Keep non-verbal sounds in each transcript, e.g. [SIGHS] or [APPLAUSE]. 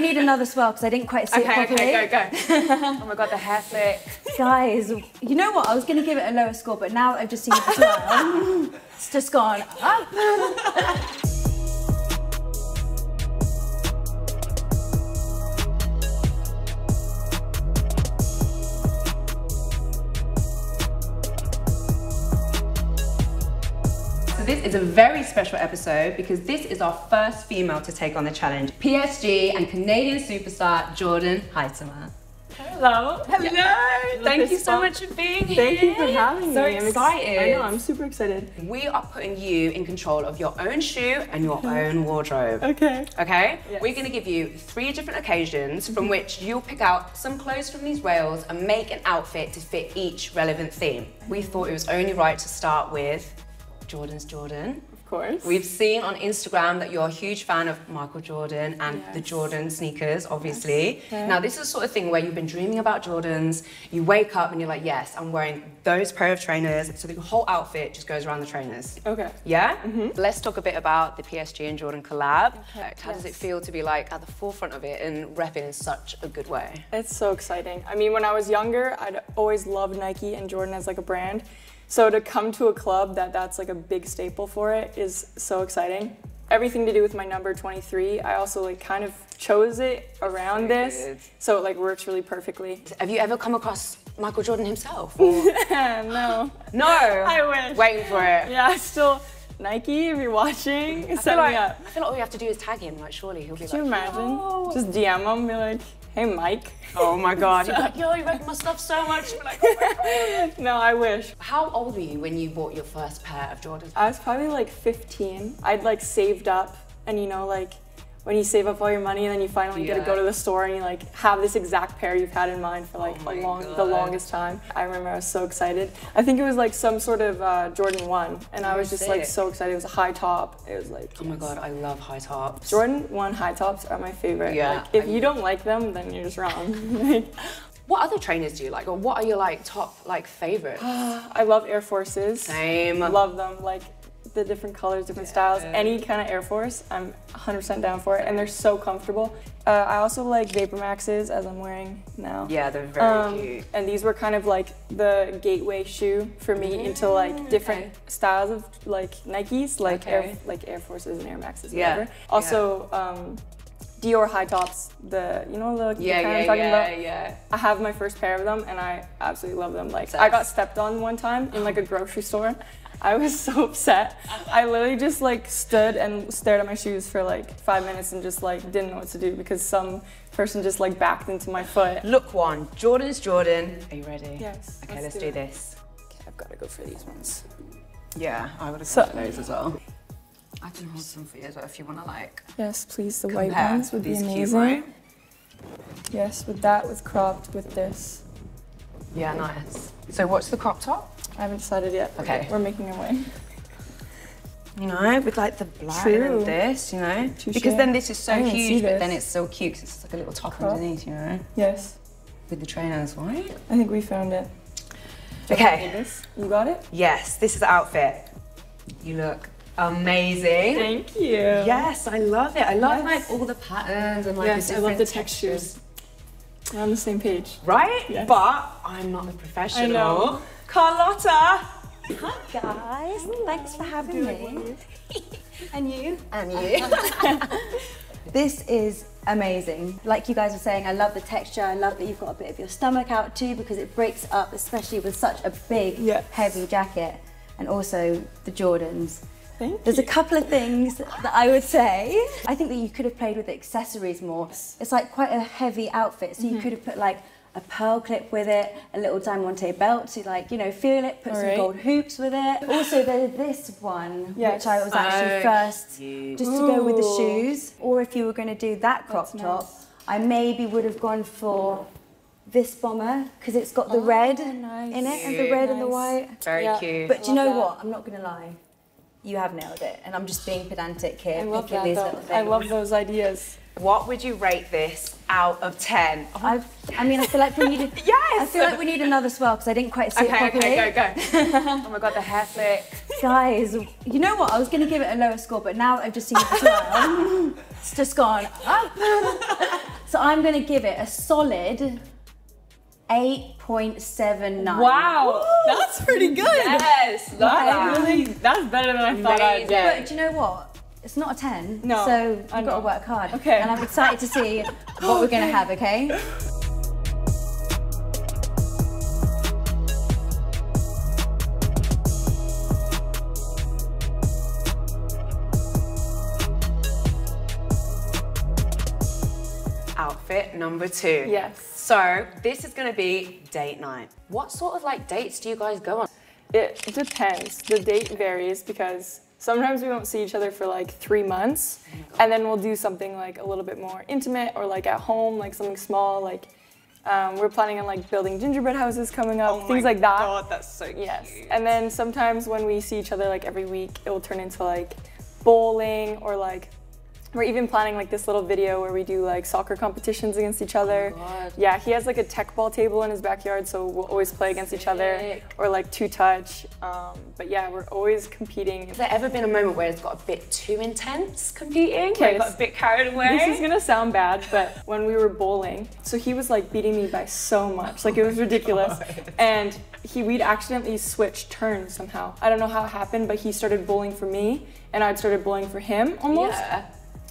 we need another swell because I didn't quite see Okay, it properly. okay, go, go. [LAUGHS] oh my god, the hair flick. Guys, you know what? I was going to give it a lower score, but now I've just seen the swell, [LAUGHS] it's just gone up. [LAUGHS] this is a very special episode because this is our first female to take on the challenge. PSG and Canadian superstar Jordyn Huitema. Hello. Hello! Thank you so fun. much for being here. Thank you for having So me. I'm excited. I know, I'm super excited. We are putting you in control of your own shoe and your own wardrobe. Okay. Okay? Yes. We're going to give you three different occasions from mm-hmm. which you'll pick out some clothes from these rails and make an outfit to fit each relevant theme. We thought it was only right to start with Jordan's Jordan. Of course. We've seen on Instagram that you're a huge fan of Michael Jordan and the Jordan sneakers, obviously. Okay. Now, this is the sort of thing where you've been dreaming about Jordans. You wake up and you're like, yes, I'm wearing those pair of trainers. So the whole outfit just goes around the trainers. Okay. Yeah? Mm-hmm. Let's talk a bit about the PSG and Jordan collab. Okay, How does it feel to be like at the forefront of it and repping in such a good way? It's so exciting. I mean, when I was younger, I'd always loved Nike and Jordan as like a brand. So to come to a club that that's like a big staple for it is so exciting. Everything to do with my number 23. I also like kind of chose it around So this, good. so it like works really perfectly. Have you ever come across Michael Jordan himself? [LAUGHS] [LAUGHS] no. no. [LAUGHS] I wish. Waiting for it. Yeah, still Nike. If you're watching, I feel, set like, me up. I feel like all we have to do is tag him. Like, surely he'll be Could you imagine? "Yo." Just DM him, be like, "Hey, Mike." Oh my god. He'd [LAUGHS] be like, yo, you read my stuff so much. You'd like, oh my God. No, I wish. How old were you when you bought your first pair of Jordans? I was probably like 15. I'd like saved up, and you know, like when you save up all your money and then you finally get to go to the store and you like have this exact pair you've had in mind for like Oh long, the longest time. I remember I was so excited. I think it was like some sort of uh, Jordan One, and I Oh, was just like so excited. It was a high top. It was like Oh my god, I love high tops. Jordan One high tops are my favorite. Yeah, Like, if I- you don't like them, then you're just wrong. [LAUGHS] What other trainers do you like? Or what are your like top like favorites? [SIGHS] I love Air Forces. Same. Love them. Like the different colors, different styles. Any kind of Air Force, I'm 100% down for it, and they're so comfortable. Uh, I also like Vapor Maxes, as I'm wearing now. Yeah, they're very Um, cute. and these were kind of like the gateway shoe for me into like different okay. styles of like Nikes, like Air, like Air Forces and Air Maxes, Yeah, whatever. Also, um, Dior high tops, the you know the, the Yeah, I'm yeah, talking yeah, about. yeah. I have my first pair of them and I absolutely love them. Like Obsessed. I got stepped on one time in like a grocery store. I was so upset. I literally just like stood and stared at my shoes for like five minutes and just like didn't know what to do because some person just like backed into my foot. Look one, Jordan's Jordan. Are you ready? Yes, Okay, let's let's, do do, this. Okay, I've got to go for these ones. Yeah, I would have So- those as well. I can hold some for you as well if you want to like Yes, please. The white ones would be amazing. Cute, right? Yes, with that, with cropped, with this. Yeah, nice. So what's the crop top? I haven't decided yet. Okay. We're making our way. You know, with like the black True. and this, you know, Touche. because then this is so I didn't see huge, but then it's so cute because it's like a little top Crop. underneath, you know, Yes, with the trainers, right? I think we found it. Okay. This. You got it? Yes, this is the outfit. You look amazing. Thank you. Yes, I love it. I love Yes. like all the patterns and like Yes, the I love different the textures. We're on the same page. Right? Yes. But I'm not a professional. Carlotta. Hi guys, thanks for having me. [LAUGHS] and you? And you. [LAUGHS] This is amazing. Like you guys were saying, I love the texture. I love that you've got a bit of your stomach out too because it breaks up, especially with such a big, Yes. heavy jacket. And also the Jordans. Thank There's you. a couple of things that I would say. I think that you could have played with the accessories more. It's like quite a heavy outfit, so you Mm-hmm. could have put like a pearl clip with it, a little diamante belt to like, you know, feel it, put some Alright. gold hoops with it. Also, there's this one, Yes. which I was actually Oh, first, cute. just to go with the shoes. Or if you were going to do that crop That's top, nice. I maybe would have gone for this bomber because it's got the oh, red Oh, nice. in it and the Cute. red and the white. Very Yeah. cute. But do you know that. what? I'm not going to lie. You have nailed it, and I'm just being pedantic here. I love that these though. little I love those ideas. what would you rate this out of 10? I've, I mean, I feel like we needed. [LAUGHS] Yes! I feel like we need another swell because I didn't quite see Okay, it properly. okay, go, go. [LAUGHS] oh my god, the hair flick. Guys, you know what? I was going to give it a lower score, but now that I've just seen the swell, [LAUGHS] it's just gone up. So I'm gonna give it a solid 8.79. Wow, that's pretty good. Yes, love That that. really, that's better than I thought I'd get. But do you know what? It's not a 10. No, So you've got to work hard. Okay. And I'm excited to see what we're going [LAUGHS] to have, okay? Outfit number two. Yes. So this is gonna be date night. What sort of like dates do you guys go on? It depends. The date varies because sometimes we won't see each other for like three months, and then we'll do something like a little bit more intimate or like at home, like something small. Like um, we're planning on like building gingerbread houses coming up, things like that. Oh that's so Yes. And then sometimes when we see each other like every week, it will turn into like bowling or like we're even planning like this little video where we do like soccer competitions against each other. God. Yeah, he has like a teqball table in his backyard, so we'll always play against each other or like two touch. Um, but yeah, we're always competing. Has there ever been a moment where it's got a bit too intense competing? Okay, got a bit carried away? This is gonna sound bad, but when we were bowling, so he was like beating me by so much, like it was ridiculous. and he we'd accidentally switch turns somehow. I don't know how it happened, but he started bowling for me, and I'd started bowling for him almost. Yeah.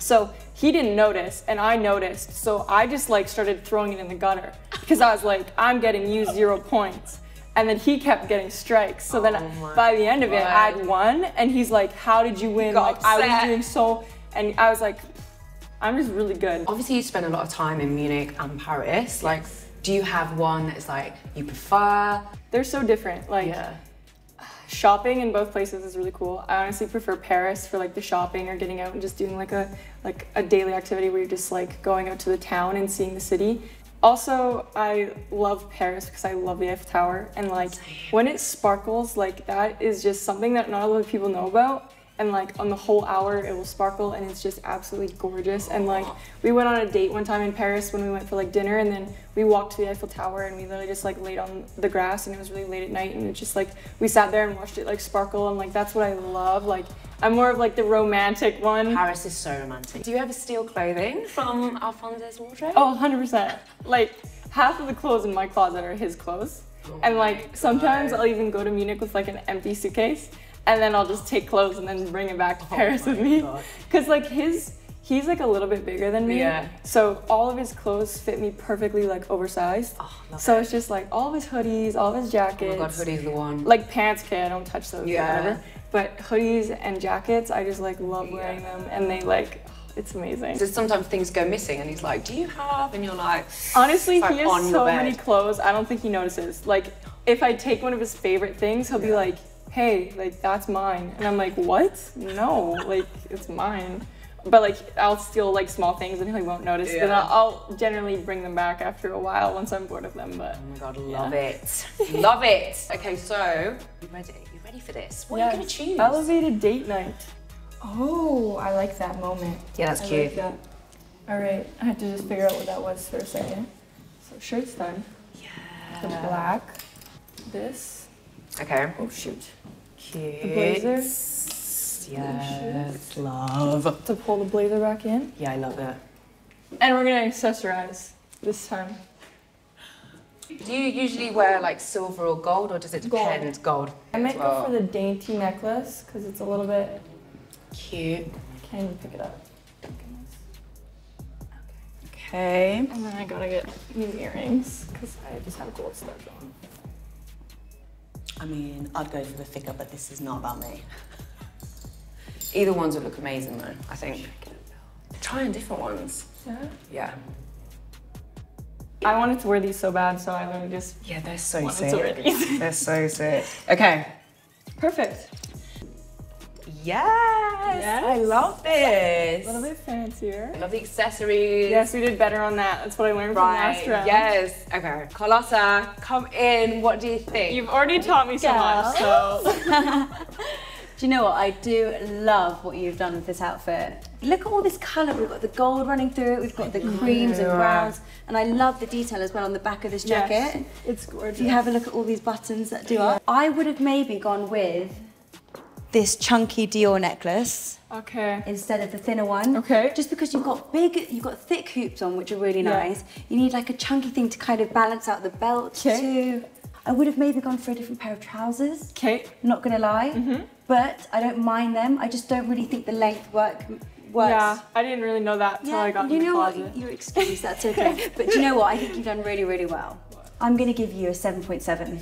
So he didn't notice, and I noticed. So I just like started throwing it in the gutter because I was like, I'm getting you zero points. And then he kept getting strikes. So then Oh by the end of it, I'd won. And he's like, How did you win? got Like I was doing so. And I was like, I'm just really good. Obviously, you spend a lot of time in Munich and Paris. Like, do you have one that's like you prefer? They're so different. Like shopping in both places is really cool. I honestly prefer Paris for like the shopping or getting out and just doing like a like a daily activity where you're just like going out to the town and seeing the city. Also, I love Paris because I love the Eiffel Tower and like when it sparkles, like that is just something that not a lot of people know about. And like on the whole hour, it will sparkle and it's just absolutely gorgeous. And like we went on a date one time in Paris when we went for like dinner, and then we walked to the Eiffel Tower and we literally just like laid on the grass and it was really late at night and it just like we sat there and watched it like sparkle and like that's what I love. Like I'm more of like the romantic one. Paris is so romantic. Do you ever steal clothing from Alphonso's wardrobe? Oh, 100%. Like half of the clothes in my closet are his clothes. and like oh sometimes I'll even go to Munich with like an empty suitcase and then I'll just take clothes and then bring it back to oh Paris with me. Cuz like his he's like a little bit bigger than me. Yeah. So all of his clothes fit me perfectly like oversized. Oh, so it's just like all of his hoodies, all of his Oh jackets. my god, hoodie's the one. Like pants, okay, I don't touch those. Yeah. Yeah. Whatever. But hoodies and jackets, I just like love wearing Yeah. them, and they like, oh, it's amazing. So sometimes things go missing, and he's like, "Do you have?" And you're like, Honestly, like he has so many clothes. I don't think he notices. Like, if I take one of his favorite things, he'll be like, "Hey, like that's mine," and I'm like, "What? No, like it's mine." But like, I'll steal like small things, and he won't notice. Then Yeah. I'll, I'll generally bring them back after a while once I'm bored of them. But "Oh my god, love it, [LAUGHS] love it." Okay, so you ready? You ready for this? What are you gonna Yes. choose? Elevated date night. Oh, I like that moment. Yeah, that's I cute. like that. All right, I had to just figure out what that was for a second. So shirt's done. Yeah. The Yeah. black. This. Okay. Oh shoot. Cute. The blazer. Yes, love. To pull the blazer back in. Yeah, I love it. And we're gonna accessorize this time. Do you usually wear like silver or gold, or does it Gold. depend? Gold. I might go for the dainty necklace because it's a little bit. Cute. Can't even pick it up. Okay. And then I gotta get new earrings because I just have gold studs on. I mean, I'd go for the thicker, but this is not about me. Either ones would look amazing though. I think. Trying different ones. Yeah. Yeah. I wanted to wear these so bad, so I literally just Yeah, they're so wanted to wear sick. these. They're so sick. [LAUGHS] Okay. Perfect. Yes. Yes. I love this. A little bit fancier. I love the accessories. Yes, we did better on that. That's what I learned from last round. Yes. Okay. Carlotta, come in. What do you think? You've already taught me so much, so. [LAUGHS] [LAUGHS] Do you know what? I do love what you've done with this outfit. Look at all this colour. We've got the gold running through it. We've got the creams and browns. And I love the detail as well on the back of this jacket. Yes, it's gorgeous. If you have a look at all these buttons that do up. I would have maybe gone with this chunky Dior necklace Okay. instead of the thinner one. Okay. Just because you've got big, you've got thick hoops on, which are really Yeah. nice. You need like a chunky thing to kind of balance out the belt Okay. too. I would have maybe gone for a different pair of trousers. Okay. Not gonna lie, Mm-hmm. but I don't mind them. I just don't really think the length work works. Yeah, I didn't really know that until I got you know closet. what? Your excuse, that's okay. [LAUGHS] but you know what? I think you've done really, really well. I'm gonna give you a 7.7.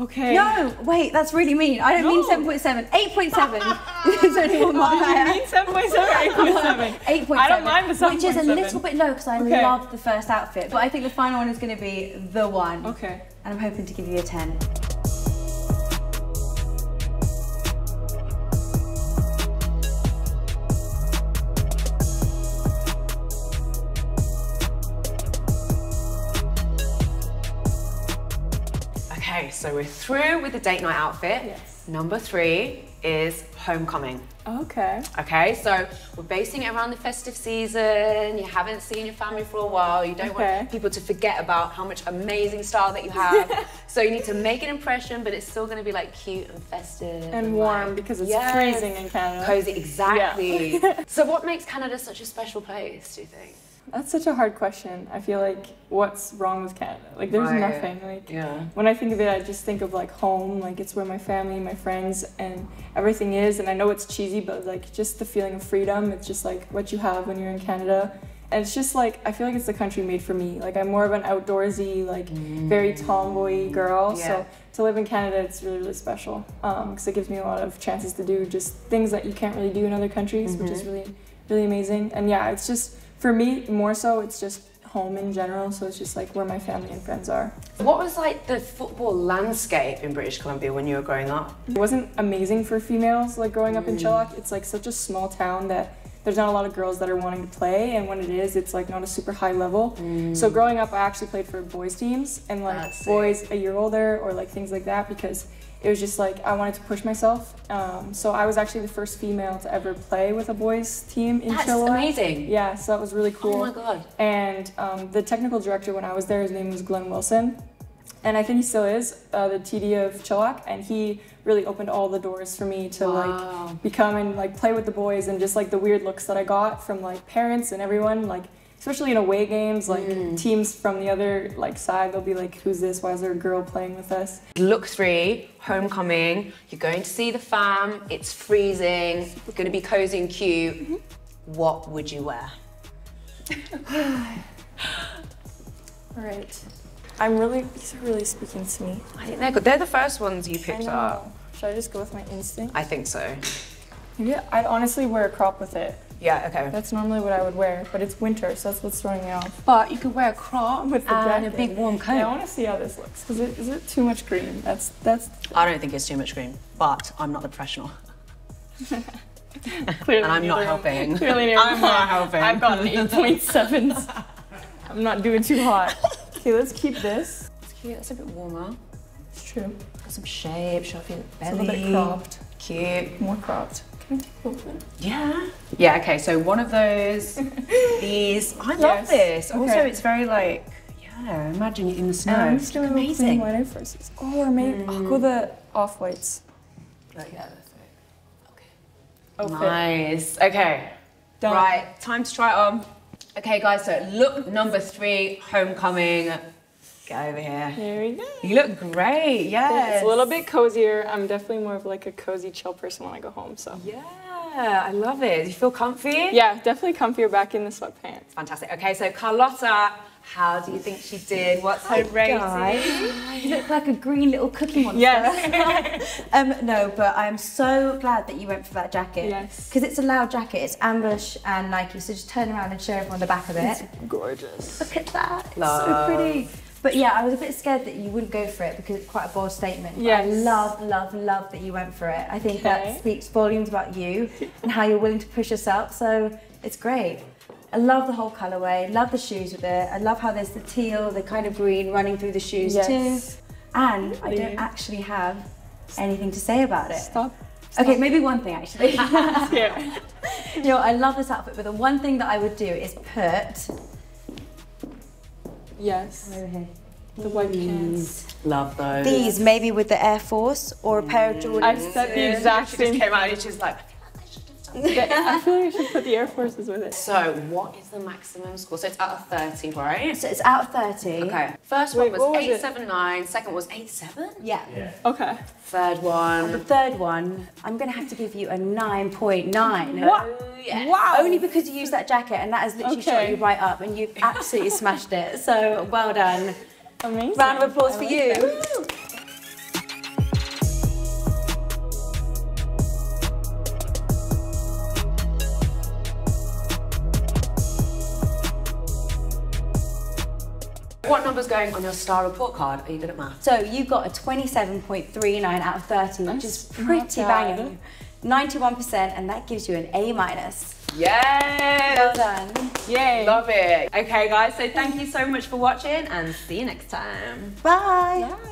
Okay. No, wait, that's really mean. I don't mean No. 7.7. 8.7 [LAUGHS] [LAUGHS] is only one mark do you mean 7.7 8.7? 8.7. I don't mind the Which is a little bit low because I Okay. love the first outfit. But I think the final one is going to be the one. Okay. And I'm hoping to give you a 10. So we're through with the date night outfit. Yes. Number three is homecoming. Okay. Okay, so we're basing it around the festive season. You haven't seen your family for a while. You don't Okay. want people to forget about how much amazing style that you have. [LAUGHS] so you need to make an impression, but it's still going to be like cute and festive And warm like- because it's Yes. freezing in Canada. Cozy, exactly. [LAUGHS] so what makes Canada such a special place? Do you think? That's such a hard question. I feel like what's wrong with Canada? Like there's Right. nothing. Like Yeah. when I think of it, I just think of like home. Like it's where my family, my friends, and everything is. And I know it's cheesy, but like just the feeling of freedom. It's just like what you have when you're in Canada. And it's just like I feel like it's the country made for me. Like I'm more of an outdoorsy, like very mm. tomboy girl. Yeah. So to live in Canada, it's really really special um, because it gives me a lot of chances to do just things that you can't really do in other countries, which is mm-hmm. really really amazing. And yeah, it's just for me more so. It's just home in general. So it's just like where my family and friends are. What was like the football landscape in British Columbia when you were growing up? It wasn't amazing for females like growing up in mm. Chilliwack. It's like such a small town that there's not a lot of girls that are wanting to play and when it is it's like not a super high level. Mm. So growing up I actually played for boys teams and like That's boys a year older or like things like that because it was just like I wanted to push myself. Um, so I was actually the first female to ever play with a boys team in That's Chilliwack. amazing. Yeah, so that was really cool. Oh my god. And um, the technical director when I was there, his name was Glenn Wilson. And I think he still is uh, the TD of Chilliwack. And he really opened all the doors for me to Wow. like become and like play with the boys and just like the weird looks that I got from like parents and everyone. Like, especially in away games, like Mm. teams from the other like side, they'll be like, who's this? Why is there a girl playing with us? Look three, homecoming. You're going to see the fam. It's freezing. It's going to be cozy and cute. What would you wear? [SIGHS] All right. I'm really, these are really speaking to me. I think they're good. They're the first ones you picked up. Should I just go with my instinct? I think so. Maybe I'd honestly wear a crop with it. Yeah. Okay. That's normally what I would wear, but it's winter, so that's what's throwing me off. But you could wear a crop [LAUGHS] With the and a big warm coat. Yeah, I want to see how this looks. Is it, is it too much green? That's that's I don't think it's too much green, but I'm not the professional. [LAUGHS] clearly. And I'm not helping. Clearly, [LAUGHS] I'm not helping. I've got an 8.7. I'm not doing too hot. Okay, let's keep this. It's cute. That's a bit warmer. It's true. Got some shape. Show off your It's a little bit cropped. Cute. More cropped. Can I take both of them? Yeah. Yeah. Okay. So one of those. [LAUGHS] these. I love Yes. this. Also, Okay. it's very like. Yeah. Imagine you're in the snow. Um, I'm just gonna Amazing. white out. Oh, or maybe I'll go the off whites. Oh, yeah, that's it. Okay. Nice. Okay. Done. Right. Time to try it on. Okay, guys. So look number three, homecoming. Get over here. Here we go. You look great. Yeah. It's a little bit cozier. I'm definitely more of like a cozy, chill person when I go home. So Yeah, I love it. You feel comfy? yeah, definitely comfier back in the sweatpants. Fantastic. Okay, so Carlotta, how do you think she did? What's her rating? Guys, you look like a green little cookie monster. Yes. [LAUGHS] um, no, but I'm so glad that you went for that jacket. Yes. Because it's a loud jacket. It's Ambush and Nike. So just turn around and show everyone the back of it. Gorgeous. Look at that. It's Love. so pretty. But yeah, I was a bit scared that you wouldn't go for it because it's quite a bold statement. Yes. I love, love, love that you went for it. I think Okay. that speaks volumes about you and how you're willing to push yourself. So it's great. I love the whole colorway. Love the shoes with it. I love how there's the teal, the kind of green running through the shoes Yes. too. And I don't actually have anything to say about it. Stop. Okay, maybe one thing actually. [LAUGHS] Yeah. [LAUGHS] you know, I love this outfit, but the one thing that I would do is put Yes. over. The white pants. Love those. These maybe with the Air Force or mm. a pair of Jordans. I said the exact She same. just came out and she was like, I feel like I should put the Air Forces with it. so what is the maximum score? So it's out of 30, right? So it's out of 30. Okay. First Wait, one what was was it? 879, second was 87. Yeah. yeah. Okay. Third one. The one. third one, I'm going to have to give you a 9.9. What? Oh, yes. Wow. Only because you used that jacket and that has literally shot you right up and you've absolutely smashed it. So well done. Amazing. Round of applause I for like you. What number's going on your star report card? Are you good at math? So you got a 27.39 out of 30, which is pretty bad. banging. 91% and that gives you an A minus. Yes! Well done. Yay. Love it. Okay, guys, so thank you so much for watching and see you next time. Bye. Bye.